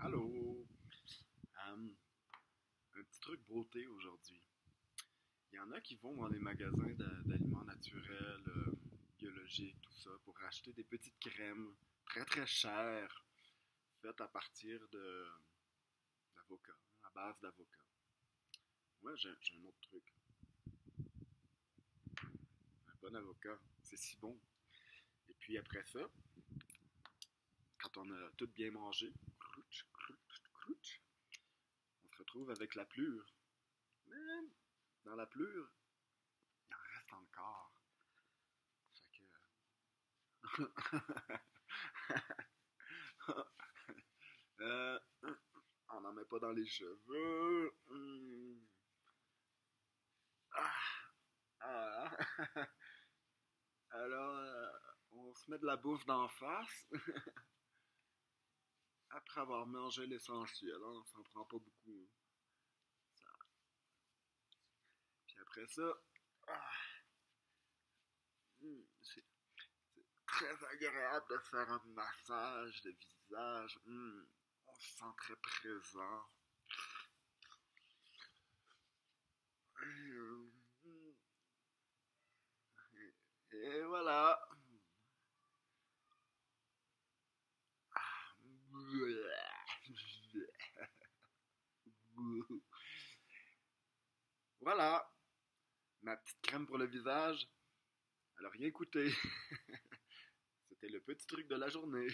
Allô? Euh, un petit truc beauté aujourd'hui. Il y en a qui vont dans les magasins d'a- d'aliments naturels, euh, biologiques, tout ça, pour acheter des petites crèmes très très chères, faites à partir de d'avocat, à base d'avocat. Moi, j'ai un autre truc. Un bon avocat, c'est si bon. Et puis après ça, on a tout bien mangé, on se retrouve avec la plure. Dans la plure, il en reste encore. Euh, on n'en met pas dans les cheveux. Hmm. Ah. Ah. Alors, euh, on se met de la bouffe d'en face. Avoir mangé l'essentiel, hein, on s'en prend pas beaucoup. Ça- Puis après ça, ah, hmm, c'est très agréable de faire un massage de visage. Hmm, on se sent très présent. Et, euh, hmm, et voilà. Ah, Voilà, ma petite crème pour le visage. Elle a rien coûté. C'était le petit truc de la journée.